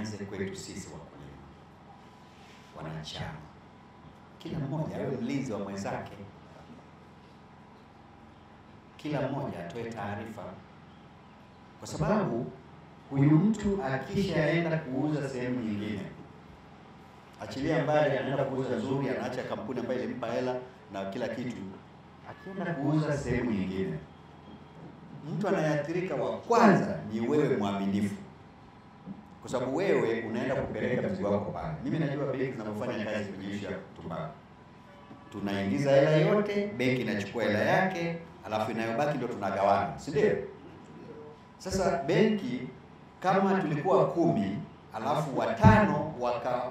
Anze kwetu sisi wakulima, wanachama, kila mmoja awe mlinzi wa mwenzake, kila mmoja atoe taarifa, kwa sababu huyu mtu akishaenda kuuza sehemu nyingine, achilia mbali anaenda kuuza nzuri, anaacha kampuni ambayo ilimpa hela na kila kitu, akienda kuuza sehemu nyingine, mtu anayeathirika wa kwanza ni wewe mwaminifu kwa sababu wewe unaenda kupeleka mzigo wako pale. Mimi najua benki zinavyofanya kazi kwenye ishu ya tumbaku. Tunaingiza hela yote, benki inachukua hela yake, alafu inayobaki ndio tunagawana, si ndio? Sasa benki kama tulikuwa kumi, alafu watano waka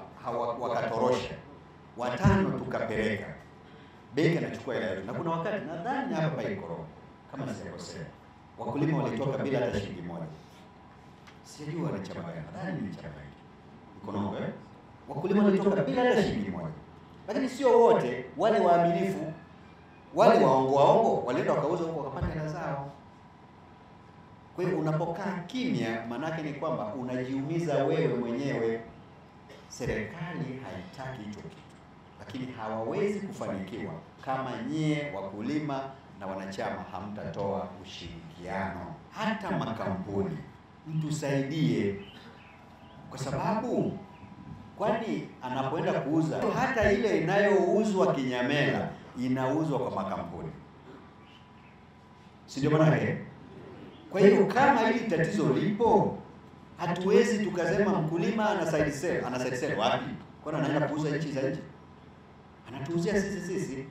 wakatorosha, watano tukapeleka, benki anachukua hela yote. Na kuna wakati nadhani hapa pa Ikoro, kama sijakosea, wakulima walitoka bila hata shilingi moja sijajua ni chama gani, nadhani ni chama hiki Ikonongo eh, wakulima walitoka bila hata shilingi moja, lakini sio wote. Wale waaminifu, wale waongo waongo walienda wakauza huko wakapata hela zao. Kwa hiyo unapokaa kimya, maanake ni kwamba unajiumiza wewe mwenyewe. Serikali haitaki hicho kitu, lakini hawawezi kufanikiwa kama nyie wakulima na wanachama hamtatoa ushirikiano. Hata makampuni mtusaidie, kwa sababu kwani anapoenda kuuza hata ile inayouzwa kinyamela inauzwa kwa makampuni, si ndio maanake? Kwa hiyo kama hili tatizo lipo, hatuwezi tukasema mkulima ana side sale. Ana side sale wapi? Kwani anaenda kuuza nchi za nje? Anatuuzia sisi sisi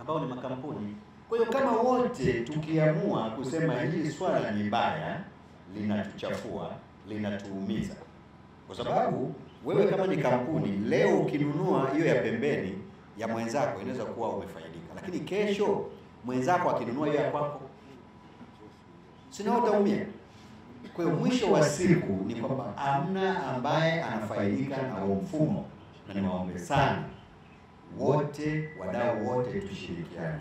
ambao ni makampuni. Kwa hiyo kama wote tukiamua kusema hili swala ni baya, linatuchafua, linatuumiza, kwa sababu wewe kama ni kampuni leo ukinunua hiyo ya pembeni ya mwenzako inaweza kuwa umefaidika, lakini kesho mwenzako akinunua hiyo ya kwako, sina utaumia. Kwa hiyo mwisho wa siku ni kwamba amna ambaye anafaidika na huo mfumo, na niwaombe sana wote, wadau wote, tushirikiane.